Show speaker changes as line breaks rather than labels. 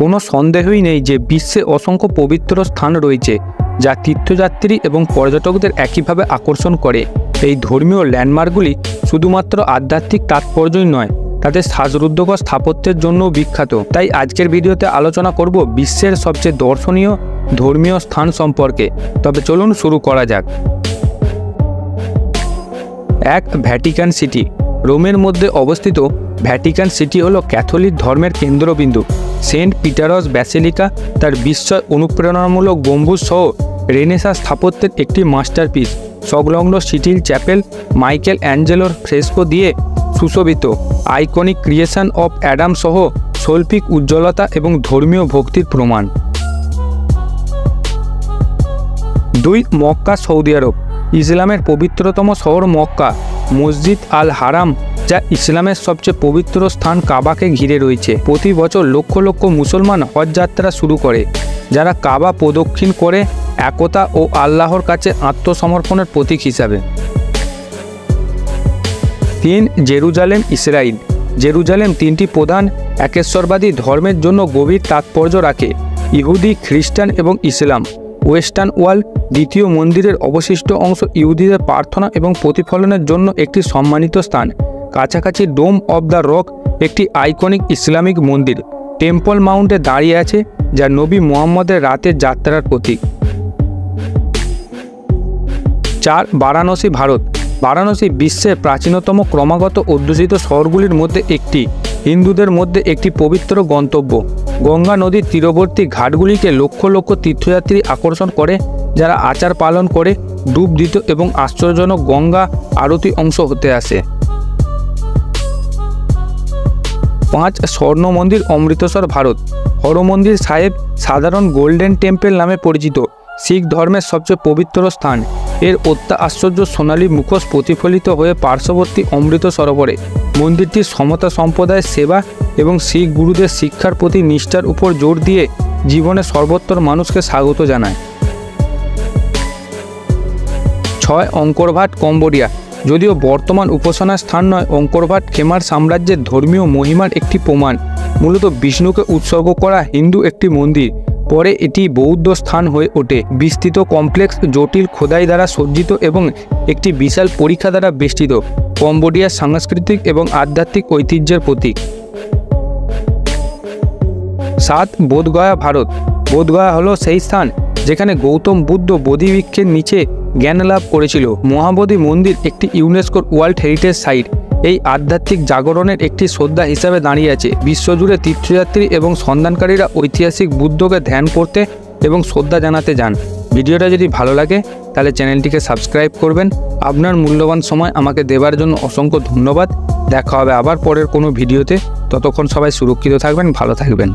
কোনো সন্দেহই নেই যে বিশ্বে অসংখ্য পবিত্র স্থান রয়েছে, যা তীর্থযাত্রী এবং পর্যটকদের একইভাবে আকর্ষণ করে। এই ধর্মীয় ল্যান্ডমার্কগুলি শুধুমাত্র আধ্যাত্মিক তাৎপর্যই নয়, তাদের শ্বাসরুদ্ধকর স্থাপত্যের জন্যও বিখ্যাত। তাই আজকের ভিডিওতে আলোচনা করব বিশ্বের সবচেয়ে দর্শনীয় ধর্মীয় স্থান সম্পর্কে। তবে চলুন শুরু করা যাক। এক ভ্যাটিকান সিটি। রোমের মধ্যে অবস্থিত ভ্যাটিকান সিটি হলো ক্যাথলিক ধর্মের কেন্দ্রবিন্দু। সেন্ট পিটারস ব্যাসেলিকা তার বিস্ময় অনুপ্রেরণামূলক গম্বুজ সহ রেনেসা স্থাপত্যের একটি মাস্টারপিস। সংলগ্ন সিটিল চ্যাপেল মাইকেল অ্যাঞ্জেলোর ফ্রেস্কো দিয়ে সুশোভিত। আইকনিক ক্রিয়েশন অফ অ্যাডাম সহ শৈল্পিক উজ্জ্বলতা এবং ধর্মীয় ভক্তির প্রমাণ। দুই মক্কা সৌদি আরব। ইসলামের পবিত্রতম শহর মক্কা। মসজিদ আল হারাম, যা ইসলামের সবচেয়ে পবিত্র স্থান কাবাকে ঘিরে রয়েছে। প্রতি বছর লক্ষ লক্ষ মুসলমান হজ যাত্রা শুরু করে, যারা কাবা প্রদক্ষিণ করে একতা ও আল্লাহর কাছে আত্মসমর্পণের প্রতীক হিসাবে। তিন, জেরুজালেম ইসরায়েল জেরুজালেম তিনটি প্রধান একেশ্বরবাদী ধর্মের জন্য গভীর তাৎপর্য রাখে, ইহুদি, খ্রিস্টান এবং ইসলাম। ওয়েস্টার্ন ওয়াল দ্বিতীয় মন্দিরের অবশিষ্ট অংশ ইহুদিদের প্রার্থনা এবং প্রতিফলনের জন্য একটি সম্মানিত স্থান। কাছাকাছি ডোম অব দ্য রক একটি আইকনিক ইসলামিক মন্দির। টেম্পল মাউন্টে দাঁড়িয়ে আছে, যা নবী মোহাম্মদের রাতের যাত্রার প্রতীক। চার, বারাণসী, ভারত। বারাণসী বিশ্বের প্রাচীনতম ক্রমাগত অধ্যুষিত শহরগুলির মধ্যে একটি। হিন্দুদের মধ্যে একটি পবিত্র গন্তব্য। গঙ্গা নদীর তীরবর্তী ঘাটগুলিকে লক্ষ লক্ষ তীর্থযাত্রী আকর্ষণ করে, যারা আচার পালন করে, ডুব দিত এবং আশ্চর্যজনক গঙ্গা আরতি অংশ হতে আসে। পাঁচ, স্বর্ণ মন্দির, অমৃতসর, ভারত। হরমন্দির সাহেব সাধারণ গোল্ডেন টেম্পল নামে পরিচিত। শিখ ধর্মের সবচেয়ে পবিত্র স্থান। এর অত্যা আশ্চর্য সোনালী মুখোশ প্রতিফলিত হয়ে পার্শ্ববর্তী অমৃত সরোবরে। মন্দিরটি সমতা সম্প্রদায়ের সেবা এবং শিখ গুরুদের শিক্ষার প্রতি নিষ্ঠার উপর জোর দিয়ে জীবনে সর্বোত্তর মানুষকে স্বাগত জানায়। ছয় অঙ্করভাট কম্বোডিয়া। যদিও বর্তমান উপাসনার স্থান নয়, অঙ্করভাট খেমার সাম্রাজ্যের ধর্মীয় মহিমার একটি প্রমাণ। মূলত বিষ্ণুকে উৎসর্গ করা হিন্দু একটি মন্দির। পরে এটি বৌদ্ধ স্থান হয়ে ওঠে। বিস্তৃত কমপ্লেক্স জটিল খোদাই দ্বারা সজ্জিত এবং একটি বিশাল পরীক্ষা দ্বারা বেষ্টিত। কম্বোডিয়ার সাংস্কৃতিক এবং আধ্যাত্মিক ঐতিহ্যের প্রতীক। সাত, বোধগয়া, ভারত। বোধগয়া হলো সেই স্থান যেখানে গৌতম বুদ্ধ বোধিবৃক্ষের নিচে জ্ঞান লাভ করেছিল। মহাবোধি মন্দির একটি ইউনেস্কোর ওয়ার্ল্ড হেরিটেজ সাইট। এই আধ্যাত্মিক জাগরণের একটি শ্রদ্ধা হিসাবে দাঁড়িয়ে আছে। বিশ্বজুড়ে তীর্থযাত্রী এবং সন্ধানকারীরা ঐতিহাসিক বুদ্ধকে ধ্যান করতে এবং শ্রদ্ধা জানাতে যান। ভিডিওটা যদি ভালো লাগে, তাহলে চ্যানেলটিকে সাবস্ক্রাইব করবেন। আপনার মূল্যবান সময় আমাকে দেবার জন্য অসংখ্য ধন্যবাদ। দেখা হবে আবার পরের কোনো ভিডিওতে। ততক্ষণ সবাই সুরক্ষিত থাকবেন, ভালো থাকবেন।